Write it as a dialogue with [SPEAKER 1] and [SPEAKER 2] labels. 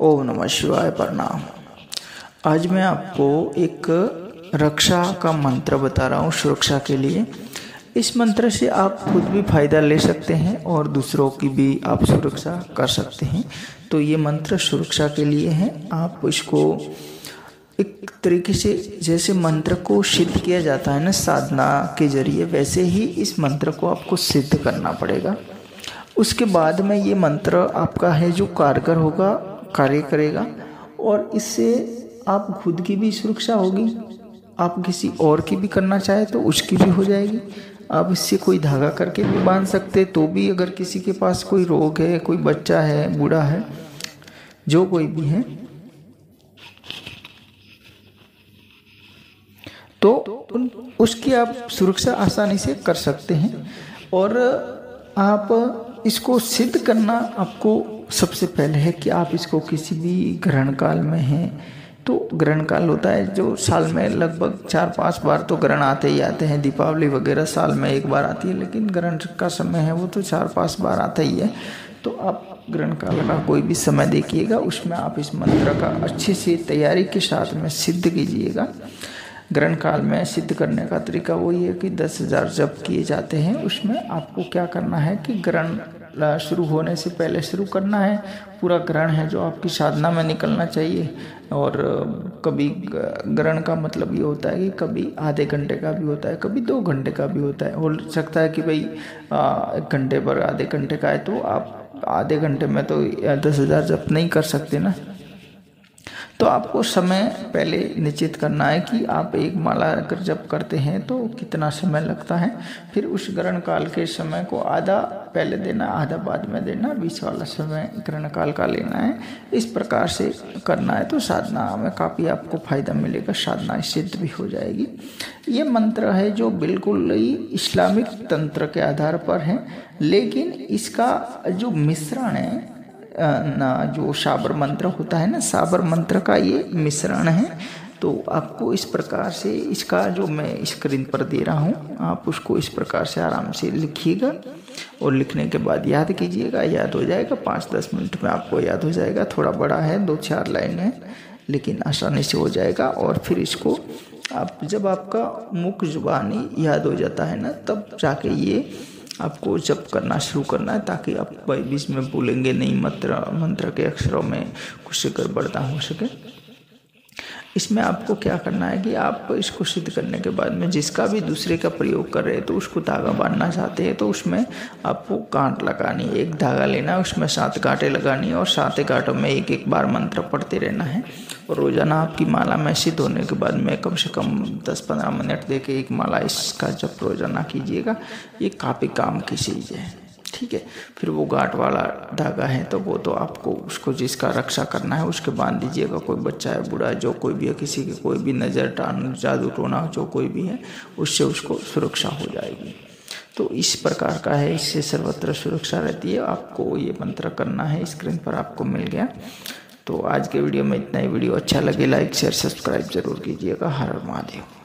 [SPEAKER 1] ओम नमः शिवाय प्रणाम। आज मैं आपको एक रक्षा का मंत्र बता रहा हूँ सुरक्षा के लिए। इस मंत्र से आप खुद भी फ़ायदा ले सकते हैं और दूसरों की भी आप सुरक्षा कर सकते हैं। तो ये मंत्र सुरक्षा के लिए है। आप इसको एक तरीके से जैसे मंत्र को सिद्ध किया जाता है ना साधना के ज़रिए, वैसे ही इस मंत्र को आपको सिद्ध करना पड़ेगा। उसके बाद में ये मंत्र आपका है जो कारगर होगा कार्य करेगा और इससे आप खुद की भी सुरक्षा होगी। आप किसी और की भी करना चाहे तो उसकी भी हो जाएगी। आप इससे कोई धागा करके भी बाँध सकते तो भी अगर किसी के पास कोई रोग है, कोई बच्चा है, बूढ़ा है, जो कोई भी है तो उन, उसकी आप सुरक्षा आसानी से कर सकते हैं। और आप इसको सिद्ध करना आपको सबसे पहले है कि आप इसको किसी भी ग्रहण काल में हैं तो ग्रहण काल होता है जो साल में लगभग चार पाँच बार तो ग्रहण आते ही आते हैं, दीपावली वगैरह साल में एक बार आती है, लेकिन ग्रहण का समय है वो तो चार पाँच बार आता ही है। तो आप ग्रहण काल का कोई भी समय देखिएगा, उसमें आप इस मंत्र का अच्छे से तैयारी के साथ में सिद्ध कीजिएगा। ग्रहण काल में सिद्ध करने का तरीका वही है कि दस हज़ार जब किए जाते हैं, उसमें आपको क्या करना है कि ग्रहण शुरू होने से पहले शुरू करना है। पूरा ग्रहण है जो आपकी साधना में निकलना चाहिए। और कभी ग्रहण का मतलब ये होता है कि कभी आधे घंटे का भी होता है, कभी दो घंटे का भी होता है। हो सकता है कि भाई एक घंटे पर आधे घंटे का है तो आप आधे घंटे में तो दस हज़ार जब नहीं कर सकते ना। तो आपको समय पहले निश्चित करना है कि आप एक माला अगर जब करते हैं तो कितना समय लगता है। फिर उस ग्रहण काल के समय को आधा पहले देना, आधा बाद में देना, बीच वाला समय ग्रहण काल का लेना है। इस प्रकार से करना है तो साधना में काफ़ी आपको फ़ायदा मिलेगा, साधना सिद्ध भी हो जाएगी। ये मंत्र है जो बिल्कुल ही इस्लामिक तंत्र के आधार पर है, लेकिन इसका जो मिश्रण है ना, जो साबर मंत्र होता है ना, साबर मंत्र का ये मिश्रण है। तो आपको इस प्रकार से इसका जो मैं स्क्रीन पर दे रहा हूँ, आप उसको इस प्रकार से आराम से लिखिएगा और लिखने के बाद याद कीजिएगा, याद हो जाएगा पाँच दस मिनट में आपको याद हो जाएगा। थोड़ा बड़ा है दो चार लाइन है, लेकिन आसानी से हो जाएगा और फिर इसको आप जब आपका मुख्य जुबानी याद हो जाता है ना, तब जाके ये आपको जब करना शुरू करना है ताकि आप बीच में बोलेंगे नहीं, मंत्र मंत्र के अक्षरों में कुछ गड़बड़ता हो सके। इसमें आपको क्या करना है कि आप इसको सिद्ध करने के बाद में जिसका भी दूसरे का प्रयोग कर रहे हैं तो उसको धागा बांधना चाहते हैं तो उसमें आपको कांट लगानी एक धागा लेना है, उसमें सात कांटे लगानी है और सात कांटों में एक एक बार मंत्र पढ़ते रहना है। और रोज़ाना आपकी माला में सिद्ध होने के बाद में कम से कम दस पंद्रह मिनट दे के एक माला इसका जब रोज़ाना कीजिएगा, ये काफ़ी काम की चीज़ है। ठीक है। फिर वो गांठ वाला धागा है तो वो तो आपको उसको जिसका रक्षा करना है उसके बाँध दीजिएगा। कोई बच्चा है, बूढ़ा है, जो कोई भी है, किसी की कोई भी नज़र टान जादू, टोना, जो कोई भी है, उससे उसको सुरक्षा हो जाएगी। तो इस प्रकार का है, इससे सर्वत्र सुरक्षा रहती है। आपको ये मंत्र करना है, स्क्रीन पर आपको मिल गया। तो आज के वीडियो में इतना ही। वीडियो अच्छा लगे, लाइक शेयर सब्सक्राइब ज़रूर कीजिएगा। हर महादेव।